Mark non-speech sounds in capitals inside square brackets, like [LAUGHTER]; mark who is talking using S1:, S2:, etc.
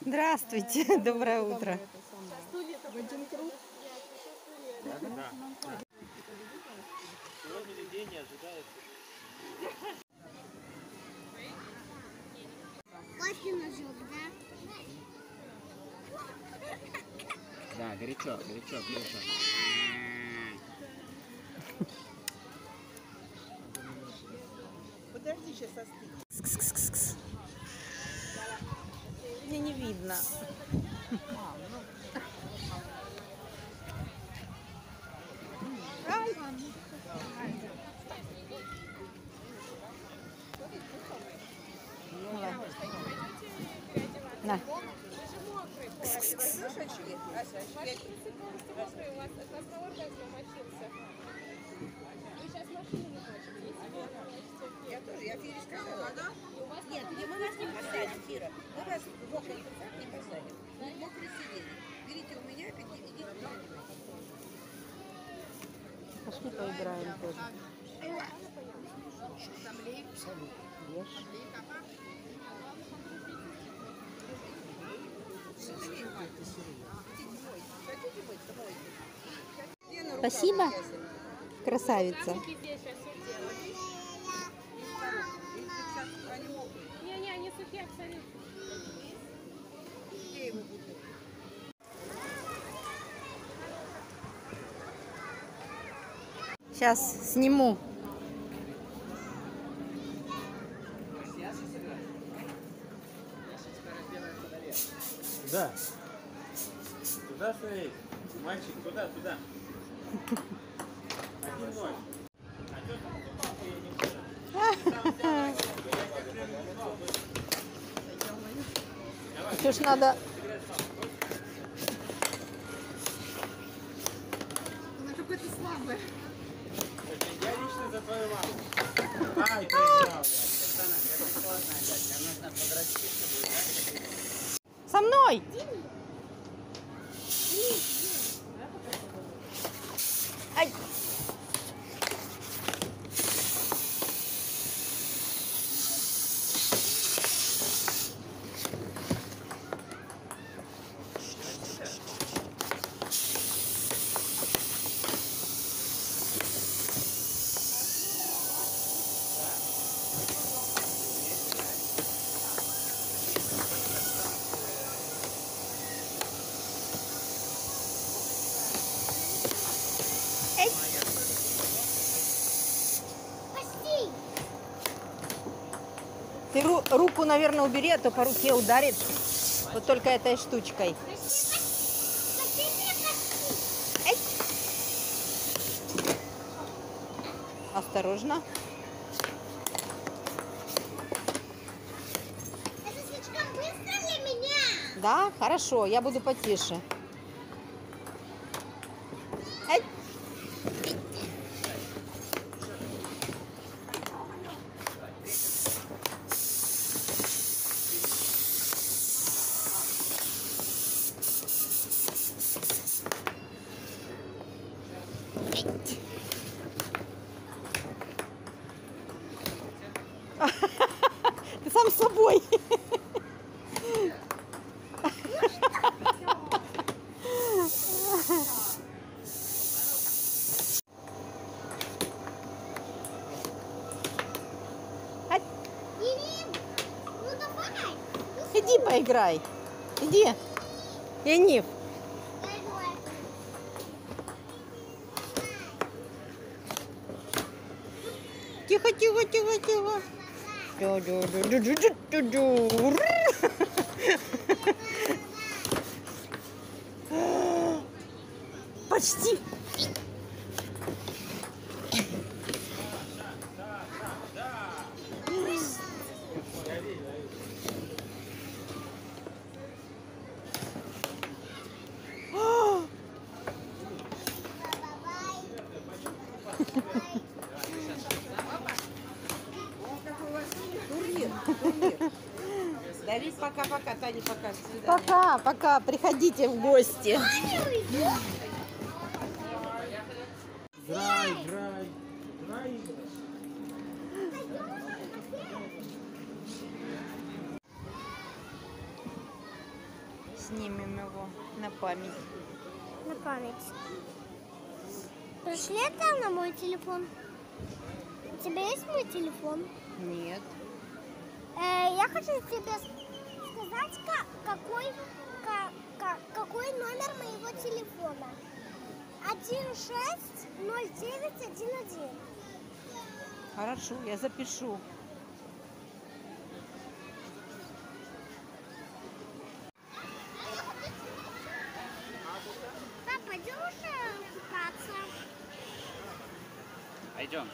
S1: Здравствуйте, доброе утро.
S2: Да,
S3: горячо, горячо, горячо.
S1: Видно. На.
S4: Подушечки, Ася, опять. Я тоже, я Фире сказала. Нет, не мы вас не посадим, Фира. Мы вас в мокрый не посадим. Мы в мокрый сиденье. Берите у меня, идите, идите.
S1: Пошли поиграем тоже. Ешь. Спасибо. Красавица.
S5: Сухие абсолютно.
S4: Где его будут?
S1: Сейчас сниму.
S3: Туда. Туда смотри. Мальчик, туда, туда. Один ноль. А что там [LAUGHS] за папу я не вижу?
S1: Что ж надо...
S3: Я лично за твою маму. Ай, проиграл. Это сложно
S1: Ты ру- руку, наверное, убери, а то по руке ударит. Вот только этой штучкой. Осторожно.
S2: Это слишком быстро для меня!
S1: Да, хорошо, я буду потише. [LAUGHS] Ты сам с собой.
S2: Давай!
S1: Иди поиграй. Иди. Янив. Тихо, тихо, тихо, тихо. Почти.
S4: Дари пока-пока, Таня, пока.
S1: Пока, пока, приходите в гости.
S3: Играй, играй, играй.
S1: Снимем его на память.
S2: На память. Пришли там на мой телефон? У тебя есть мой телефон?
S1: Нет.
S2: Э, я хочу тебе сказать, как, какой, как, какой номер моего телефона? 160911.
S1: Хорошо, я запишу.
S2: Папа, идешь купаться?
S3: Пойдем.